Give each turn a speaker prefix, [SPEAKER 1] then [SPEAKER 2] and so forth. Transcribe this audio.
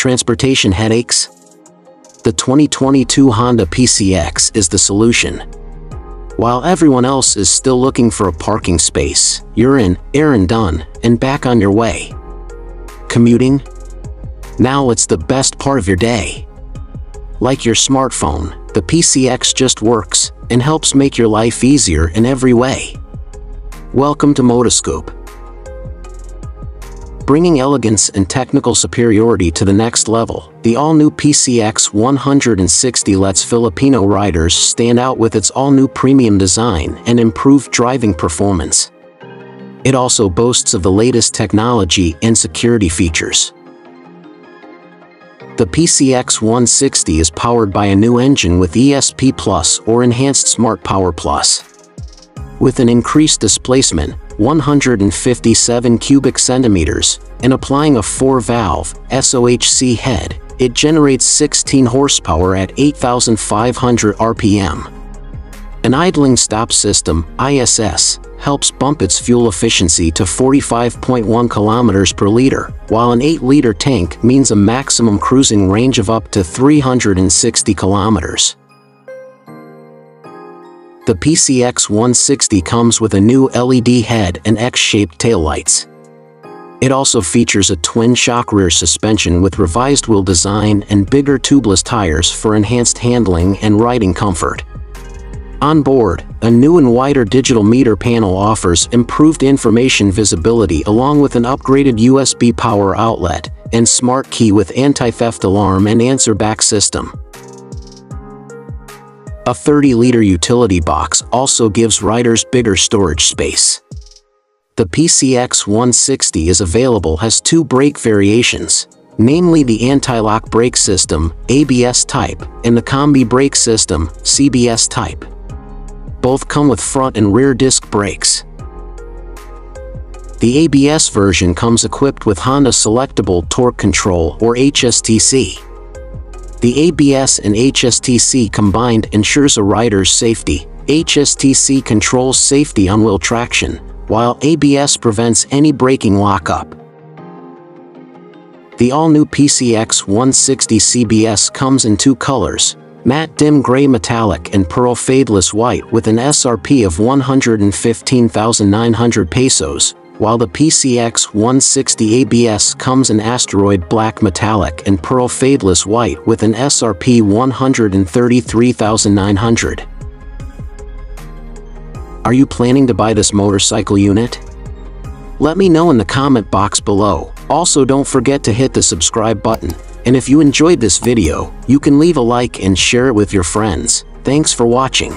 [SPEAKER 1] Transportation headaches? The 2022 Honda PCX is the solution. While everyone else is still looking for a parking space, you're in, errand done, and back on your way. Commuting? Now it's the best part of your day. Like your smartphone, the PCX just works and helps make your life easier in every way. Welcome to Motoscoop. Bringing elegance and technical superiority to the next level, the all-new PCX 160 lets Filipino riders stand out with its all-new premium design and improved driving performance. It also boasts of the latest technology and security features. The PCX 160 is powered by a new engine with ESP Plus or Enhanced Smart Power Plus. With an increased displacement, 157 cubic centimeters, and applying a 4-valve SOHC head, it generates 16 horsepower at 8,500 RPM. An idling stop system, ISS, helps bump its fuel efficiency to 45.1 kilometers per liter, while an 8-liter tank means a maximum cruising range of up to 360 kilometers. The PCX 160 comes with a new LED head and X-shaped taillights. It also features a twin-shock rear suspension with revised wheel design and bigger tubeless tires for enhanced handling and riding comfort. On board, a new and wider digital meter panel offers improved information visibility along with an upgraded USB power outlet and smart key with anti-theft alarm and answer back system. A 30-liter utility box also gives riders bigger storage space. The PCX 160 is available has two brake variations, namely the anti-lock brake system, ABS type, and the combi brake system, CBS type. Both come with front and rear disc brakes. The ABS version comes equipped with Honda Selectable Torque Control or HSTC. The ABS and HSTC combined ensures a rider's safety. HSTC controls safety on wheel traction, while ABS prevents any braking lockup. The all-new PCX 160 CBS comes in two colors, matte dim gray metallic and pearl fadeless white with an SRP of 115,900 pesos, while the PCX 160 ABS comes in asteroid black metallic and pearl fadeless white with an SRP 133,900. Are you planning to buy this motorcycle unit? Let me know in the comment box below. Also don't forget to hit the subscribe button. And if you enjoyed this video, you can leave a like and share it with your friends. Thanks for watching.